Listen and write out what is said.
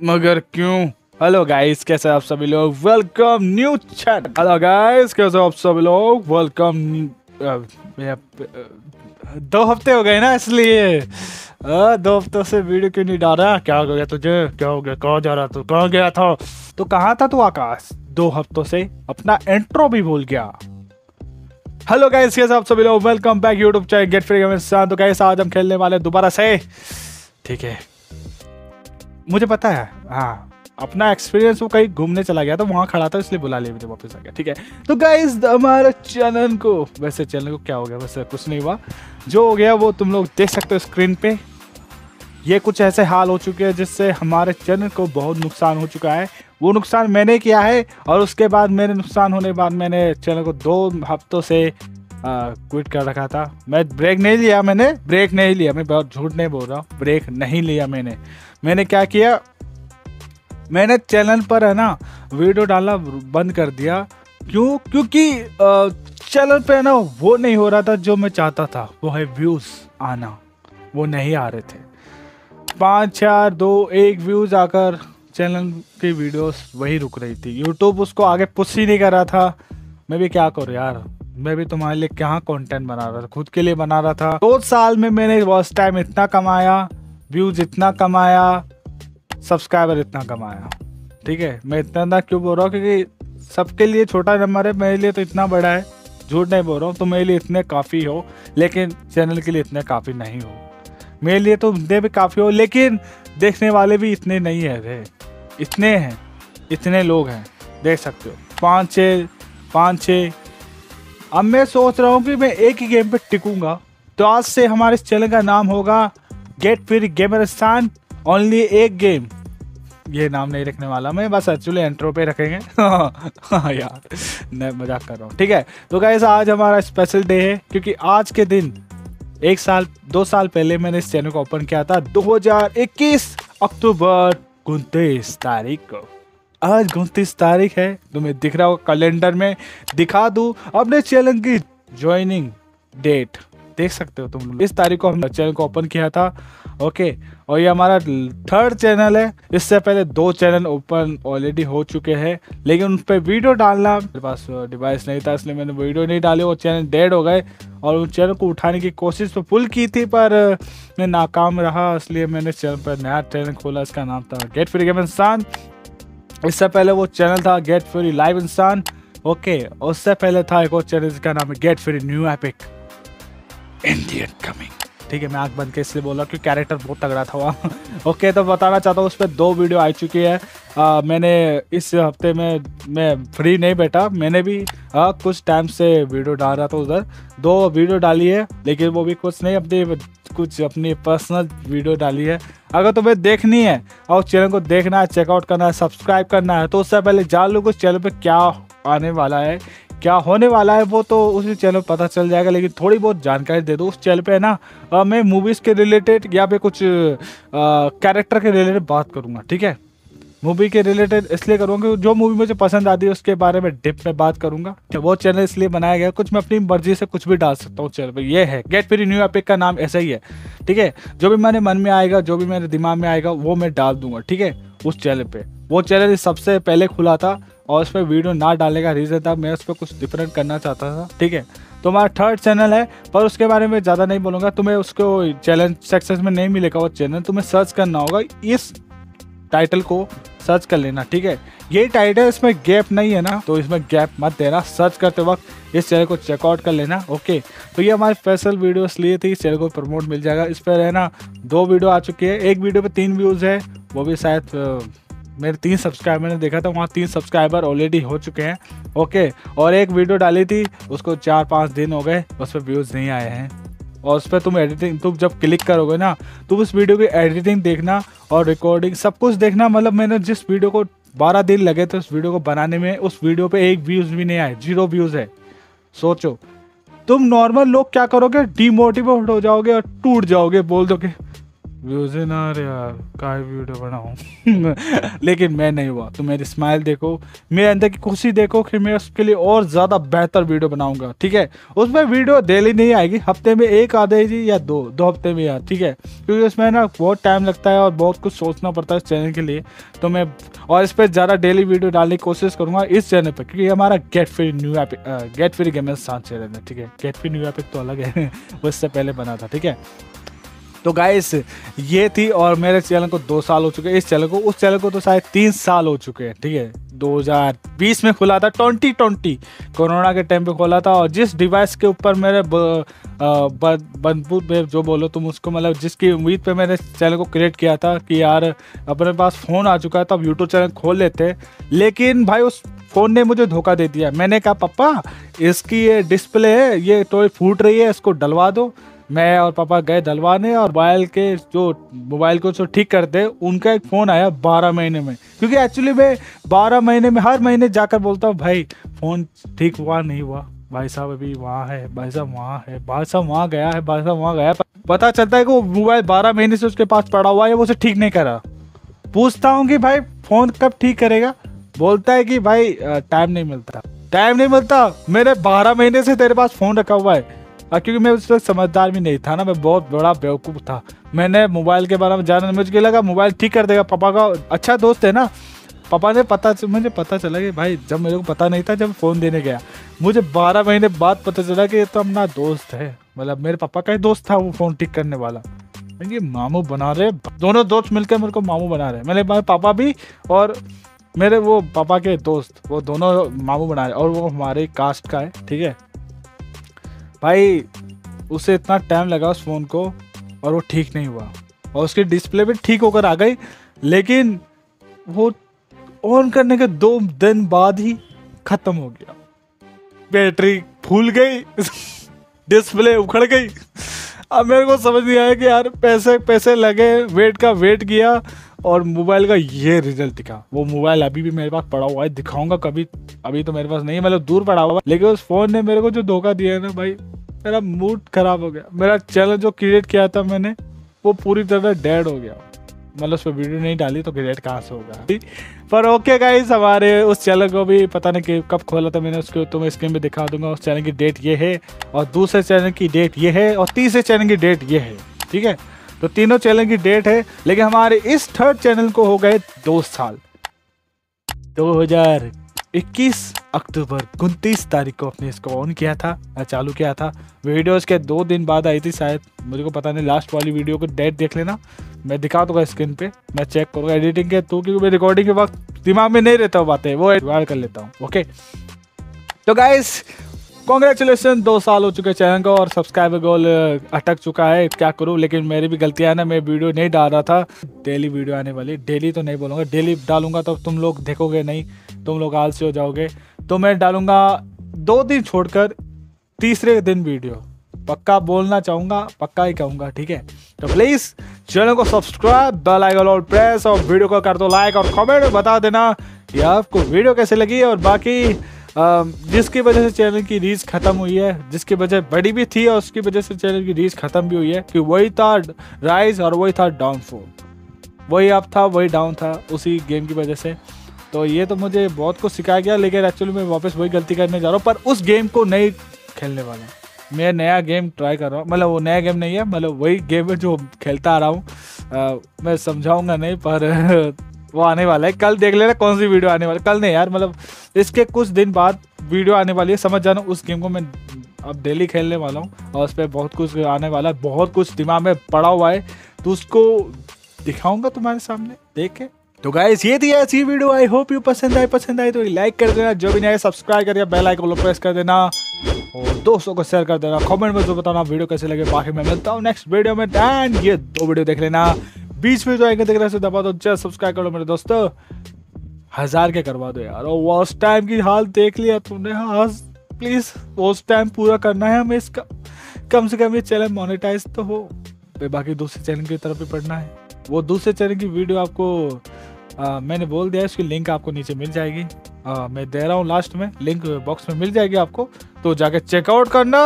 मगर क्यों? Hello guys कैसे आप सभी लोग? Welcome new chat hello guys कैसे आप सभी लोग? वेलकम दो हफ़्ते हो गए ना इसलिए। दो हफ्तों से वीडियो क्यों नहीं डाला क्या हो गया तुझे? क्या हो गया? कहाँ जा रहा तू? कहाँ गया था? तो कहाँ था तू आकाश? दो हफ्तों से अपना इंट्रो भी भूल गया। हेलो गाइस कैसे आप सभी लोग? Welcome back YouTube channel get free gamers तो गाइस आज हम खेलने वाले दोबारा से। ठीक है। मुझे पता है हाँ। अपना एक्सपीरियंस वो कहीं घूमने चला गया था वहाँ खड़ा था, इसलिए बुला लिया, मुझे वापस आ गया, ठीक है। तो गाइस हमारे चैनल को, वैसे चैनल को क्या हो गया, वैसे कुछ नहीं हुआ। जो हो गया, वो तुम लोग देख सकते हो स्क्रीन पे। ये कुछ ऐसे हाल हो चुके हैं, जिससे हमारे चैनल को बहुत नुकसान हो चुका है। वो नुकसान मैंने किया है, और उसके बाद मेरे नुकसान होने के बाद मैंने चैनल को दो हफ्तों से क्विट कर रखा था। मैं ब्रेक नहीं लिया मैंने ब्रेक नहीं लिया। मैं बहुत झूठ नहीं बोल रहा हूँ ब्रेक नहीं लिया मैंने। मैंने क्या किया? मैंने चैनल पर है ना वीडियो डालना बंद कर दिया। क्यों? क्योंकि चैनल पे है ना, वो नहीं हो रहा था जो मैं चाहता था। वो है व्यूज़ आना। वो नहीं आ रहे थे। पाँच, चार, दो, एक व्यूज़ आकर चैनल की वीडियोस वही रुक रही थी। यूट्यूब उसको आगे पुश ही नहीं कर रहा था। मैं भी क्या करूँ यार? मैं भी तुम्हारे लिए क्या कंटेंट बना रहा था? खुद के लिए बना रहा था। दो साल में मैंने वॉच टाइम इतना कमाया व्यूज़ इतना कमाया सब्सक्राइबर इतना कमाया। ठीक है? मैं इतना ना क्यों बोल रहा हूँ? क्योंकि सबके लिए छोटा नंबर है, मेरे लिए तो इतना बड़ा है। झूठ नहीं बोल रहा हूँ तो मेरे लिए इतने काफ़ी हो, लेकिन चैनल के लिए इतने काफ़ी नहीं हो। मेरे लिए तो इतने भी काफ़ी हो, लेकिन देखने वाले भी इतने नहीं है रे। इतने हैं, इतने लोग हैं, देख सकते हो। पाँच छः पाँच छः अब मैं सोच रहा हूँ कि मैं एक ही गेम पे टिकूँगा। तो आज से हमारे इस चैनल का नाम होगा गेट फिर गेमरस्तान ओनली एक गेम ये नाम नहीं रखने वाला मैं, बस एक्चुअली एंट्रो पे रखेंगे। हाँ यार, मैं मज़ाक कर रहा हूँ, ठीक है? तो गाइस आज हमारा स्पेशल डे है, क्योंकि आज के दिन, एक साल, दो साल पहले मैंने इस चैनल को ओपन किया था 2021 अक्टूबर उनतीस तारीख को। आज उनतीस तारीख है, तुम्हें दिख रहा होगा कैलेंडर में। दिखा दूँ अपने चैनल की ज्वाइनिंग डेट देख सकते हो तुम लोग। इस तारीख को हम चैनल को ओपन किया था। ओके और ये हमारा थर्ड चैनल है। इससे पहले दो चैनल ओपन ऑलरेडी हो चुके हैं, लेकिन उन पर वीडियो डालना मेरे पास डिवाइस नहीं था, इसलिए मैंने वीडियो नहीं डाली। वो चैनल डेड हो गए, और उन चैनल को उठाने की कोशिश तो फुल की थी, पर, मैं नाकाम रहा, इसलिए मैंने चैनल पर नया चैनल खोला। इसका नाम था गेट फ्री गेम इंसान इससे पहले वो चैनल था गेट फ्री लाइव इंसान ओके उससे पहले था एक और चैनल जिसका नाम है get free new epic Indian coming ठीक है मैं आँख बंद के इसलिए बोला कि कैरेक्टर बहुत तगड़ा था वहाँ। ओके तो बताना चाहता हूँ उस पर दो वीडियो आ चुकी है। आ, मैंने इस हफ़्ते में मैं फ्री नहीं बैठा मैंने भी आ, कुछ टाइम से वीडियो डाल रहा था उधर। दो वीडियो डाली है लेकिन वो भी कुछ नहीं अपनी कुछ अपनी पर्सनल वीडियो डाली है। अगर तुम्हें देखनी है और चैनल को देखना है चेकआउट करना है सब्सक्राइब करना है तो उससे पहले जान लो कुछ चैनल पर क्या आने वाला है। क्या होने वाला है वो तो उसी चैनल पर पता चल जाएगा लेकिन थोड़ी बहुत जानकारी दे दो उस चैनल पे है ना? आ, मैं मूवीज़ के रिलेटेड या फिर कुछ कैरेक्टर के रिलेटेड बात करूँगा ठीक है? मूवी के रिलेटेड इसलिए करूँगा क्योंकि जो मूवी मुझे पसंद आती है उसके बारे में डिप में बात करूँगा। वो चैनल इसलिए बनाया गया कुछ मैं अपनी मर्ज़ी से कुछ भी डाल सकता हूँ चैनल पर ये है गेट फ्री न्यू एपिक का नाम ऐसा ही है ठीक है? जो भी मेरे मन में आएगा जो भी मेरे दिमाग में आएगा वो मैं डाल दूँगा ठीक है? उस चैनल पर वो चैनल सबसे पहले खुला था और उस पर वीडियो ना डालने का रीज़न था। मैं उस पर कुछ डिफरेंट करना चाहता था, ठीक है? तो हमारा थर्ड चैनल है, पर उसके बारे में ज़्यादा नहीं बोलूँगा। तुम्हें उसको चैलेंज सेक्शन में नहीं मिलेगा। वो चैनल तुम्हें सर्च करना होगा। इस टाइटल को सर्च कर लेना, ठीक है? ये टाइटल इसमें गैप नहीं है ना तो इसमें गैप मत देना। सर्च करते वक्त इस चैनल को चेकआउट कर लेना ओके तो ये हमारे स्पेशल वीडियोस लिए थे। इस चैनल को प्रमोट मिल जाएगा। इस पर है ना, दो वीडियो आ चुकी है। एक वीडियो पे तीन व्यूज़ है, वो भी शायद मेरे तीन सब्सक्राइबर ने देखा था, वहाँ तीन सब्सक्राइबर ऑलरेडी हो चुके हैं। ओके और एक वीडियो डाली थी, उसको चार पाँच दिन हो गए, उस पर व्यूज़ नहीं आए हैं। और उस पर तुम एडिटिंग तुम जब क्लिक करोगे ना तुम उस वीडियो की एडिटिंग देखना और रिकॉर्डिंग सब कुछ देखना मतलब मैंने जिस वीडियो को बारह दिन लगे थे, उस वीडियो को बनाने में, उस वीडियो पे एक व्यूज़ भी नहीं आए ज़ीरो व्यूज़ है। सोचो, तुम नॉर्मल लोग क्या करोगे? डीमोटिवेट हो जाओगे और टूट जाओगे, बोल दोगे। व्यूज़ ना यार का वीडियो बनाऊँ? लेकिन मैं नहीं हुआ तो मेरी स्माइल देखो, मेरे अंदर की खुशी देखो कि मैं उसके लिए और ज़्यादा बेहतर वीडियो बनाऊँगा, ठीक है? उसमें वीडियो डेली नहीं आएगी, हफ़्ते में एक आधे जी या दो दो हफ़्ते में यार, ठीक है? क्योंकि उसमें ना बहुत टाइम लगता है और बहुत कुछ सोचना पड़ता है इस चैनल के लिए तो मैं और इस पर ज़्यादा डेली वीडियो डालने की कोशिश करूँगा इस चैनल पर क्योंकि हमारा get free new app get free gamer साथ चैनल है, ठीक है? गेट फ्री न्यू ऐप तो अलग है वो इससे पहले बना था, ठीक है? तो गाइस ये थी और मेरे चैनल को दो साल हो चुके हैं। इस चैनल को, उस चैनल को तो शायद तीन साल हो चुके हैं, ठीक है? 2020 में खुला था 2020 कोरोना के टाइम पे खोला था और जिस डिवाइस के ऊपर मेरे बंदूत में जो बोलो तुम उसको मतलब जिसकी उम्मीद पे मैंने चैनल को क्रिएट किया था कि यार अपने पास फ़ोन आ चुका है तो अब यूट्यूब चैनल खोल लेते लेकिन भाई उस फ़ोन ने मुझे धोखा दे दिया। मैंने कहा पप्पा इसकी ये डिस्प्ले है, ये तो फूट रही है, इसको डलवा दो। मैं और पापा गए दलवाने और मोबाइल के जो, मोबाइल को जो ठीक करते, उनका एक फ़ोन आया बारह महीने में। क्योंकि एक्चुअली मैं बारह महीने में, हर महीने जाकर बोलता हूँ, भाई, फ़ोन ठीक हुआ, नहीं हुआ? भाई साहब अभी वहाँ है, भाई साहब वहाँ है, भाई साहब वहाँ गया है, भाई साहब वहाँ गया पता चलता है कि वो मोबाइल बारह महीने से उसके पास पड़ा हुआ है, वो उसे ठीक नहीं करा। पूछता हूँ कि, भाई, फ़ोन कब ठीक करेगा? बोलता है कि, भाई टाइम नहीं मिलता। टाइम नहीं मिलता। मेरे बारह महीने से तेरे पास फ़ोन रखा हुआ है। क्योंकि मैं उस वक्त समझदार भी नहीं था ना, मैं बहुत बड़ा बेवकूफ़ था। मैंने मोबाइल के बारे में जाना मुझे लगा मोबाइल ठीक कर देगा, पापा का अच्छा दोस्त है ना। पापा ने पता, मुझे पता चला कि भाई, जब मेरे को पता नहीं था, जब फ़ोन देने गया, मुझे बारह महीने बाद पता चला कि ये तो अपना दोस्त है। मतलब मेरे पापा का ही दोस्त था वो फ़ोन ठीक करने वाला। ये मामू बना रहे दोनों दोस्त मिलकर मेरे को मामू बना रहे मेरे पापा भी और मेरे वो पापा के दोस्त, वो दोनों मामू बना रहे और वो हमारे कास्ट का है, ठीक है? भाई, उसे इतना टाइम लगा उस फ़ोन को और वो ठीक नहीं हुआ। और उसकी डिस्प्ले भी ठीक होकर आ गई, लेकिन वो ऑन करने के दो दिन बाद ही ख़त्म हो गया। बैटरी फूल गई डिस्प्ले उखड़ गई। अब मेरे को समझ नहीं आया कि यार पैसे पैसे लगे वेट का वेट किया और मोबाइल का ये रिज़ल्ट दिखा। वो मोबाइल अभी भी मेरे पास पड़ा हुआ है, दिखाऊँगा कभी, अभी तो मेरे पास नहीं मतलब दूर पड़ा हुआ लेकिन उस फ़ोन ने मेरे को जो धोखा दिया है ना भाई, मेरा मूड खराब हो गया। मेरा चैनल जो क्रिएट किया था मैंने, वो पूरी तरह डेड हो गया। मतलब उस पर वीडियो नहीं डाली तो क्रिएट कहाँ से होगा। पर ओके गाइस हमारे उस चैनल को भी पता नहीं कि कब खोला था मैंने उसको तो मैं स्क्रीन पे दिखा दूँगा। उस चैनल की डेट ये है और दूसरे चैनल की डेट ये है और तीसरे चैनल की डेट ये है, ठीक है? तो तीनों चैनल की डेट है, लेकिन हमारे इस थर्ड चैनल को हो गए दो साल। 2021 अक्टूबर उनतीस तारीख को अपने इसको ऑन किया था, या चालू किया था। वीडियोस के दो दिन बाद आई थी शायद, मुझे को पता नहीं लास्ट वाली वीडियो को डेट देख लेना। मैं दिखा दूँगा स्क्रीन पे, मैं चेक करूँगा एडिटिंग के तो क्योंकि मैं रिकॉर्डिंग के वक्त दिमाग में नहीं रहता हूँ बातें, वो एड कर लेता हूँ ओके तो गाइस कॉन्ग्रेचुलेसन दो साल हो चुके चैनल को और सब्सक्राइबर गोल अटक चुका है। क्या करूँ? लेकिन मेरी भी गलतियाँ ना, मैं वीडियो नहीं डाल रहा था। डेली वीडियो आने वाली। डेली तो नहीं बोलूँगा। डेली डालूँगा तो तुम लोग देखोगे नहीं। तुम लोग आलसी हो जाओगे। तो मैं डालूँगा दो दिन छोड़कर तीसरे दिन वीडियो पक्का बोलना चाहूँगा, पक्का ही कहूँगा, ठीक है? तो प्लीज़ चैनल को सब्सक्राइब बेल आइकन और प्रेस और वीडियो को कर दो लाइक और कमेंट बता देना। कि आपको वीडियो कैसे लगी? और बाकी जिसकी वजह से चैनल की रीच खत्म हुई है, जिसकी वजह बड़ी भी थी और उसकी वजह से चैनल की रीच खत्म भी हुई है कि वही था राइज और वही था डाउनफॉल वही अप था, वही डाउन था, उसी गेम की वजह से। तो ये तो मुझे बहुत कुछ सिखाया गया, लेकिन एक्चुअली मैं वापस वही गलती करने जा रहा हूँ, पर उस गेम को नहीं खेलने वाला मैं नया गेम ट्राई कर रहा हूँ मतलब वो नया गेम नहीं है मतलब वही गेम है जो खेलता आ रहा हूँ। मैं समझाऊँगा नहीं, पर वो आने वाला है। कल देख लेना कौन सी वीडियो आने वाली। कल नहीं यार मतलब इसके कुछ दिन बाद वीडियो आने वाली है। समझ जाना उस गेम को मैं अब डेली खेलने वाला हूँ और उस पर बहुत कुछ आने वाला है। बहुत कुछ दिमाग में पड़ा हुआ है। तो उसको दिखाऊँगा तुम्हारे सामने। देख। तो गाइस ये थी ऐसी वीडियो आई होप यू पसंद आई। पसंद आई तो लाइक कर देना। जो भी नहीं सब्सक्राइब कर बेल आइकन को प्रेस कर देना। और दोस्तों को शेयर कर देना। कमेंट में जो बताना वीडियो कैसे लगे, बाकी मैं मिलता हूँ नेक्स्ट वीडियो में। एंड ये दो वीडियो देख लेना। बीच में जो आएँगे देख रहे दबा दो जस्ट सब्सक्राइब करो मेरे दोस्तों। हज़ार के करवा दो यार। और वॉच टाइम की हाल देख लिया तुमने हाँ प्लीज़ वॉच टाइम पूरा करना है हमें इसका। कम से कम ये चैनल मोनेटाइज तो हो। बाकी दूसरे चैनल की तरफ़ भी पढ़ना है। वो दूसरे चैनल की वीडियो आपको आ, मैंने बोल दिया उसकी लिंक आपको नीचे मिल जाएगी। आ, मैं दे रहा हूँ लास्ट में। लिंक बॉक्स में मिल जाएगी आपको। तो जाके चेकआउट करना।